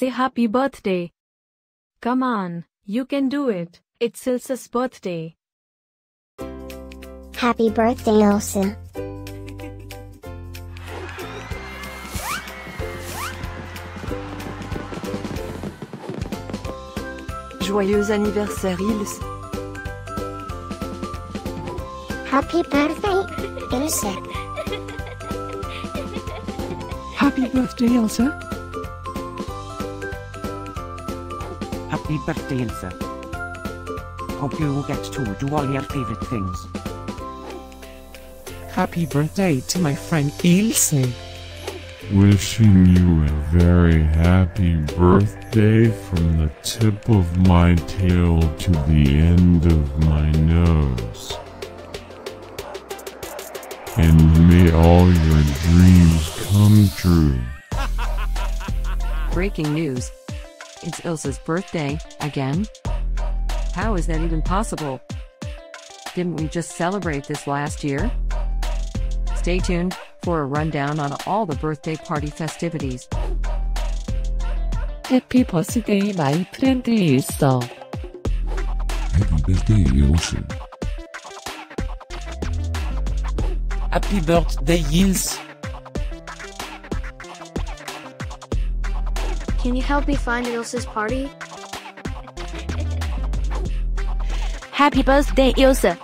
say happy birthday. Come on, you can do it. It's Ilse's birthday. Happy birthday, Ilse. Joyeux anniversaire, Ilse. Happy birthday, Ilse. Happy birthday, Elsa. Happy birthday, Elsa. Hope you will get to do all your favorite things. Happy birthday to my friend Ilse. Wishing you a very happy birthday from the tip of my tail to the end of my nose. And may all your dreams come true. Breaking news. It's Ilse's birthday, again? How is that even possible? Didn't we just celebrate this last year? Stay tuned for a rundown on all the birthday party festivities. Happy birthday, my friend Ilse. Happy birthday, Ilse. Happy birthday, Ilse. Can you help me find Ilse's party? Happy birthday, Ilse!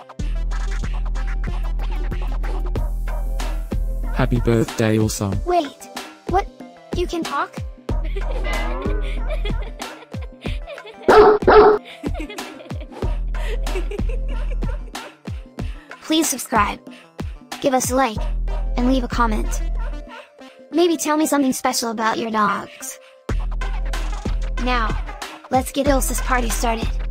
Happy birthday, Ilse. Wait, what? You can talk? Please subscribe, give us a like, and leave a comment. Maybe tell me something special about your dogs. Now, let's get Ilse's party started.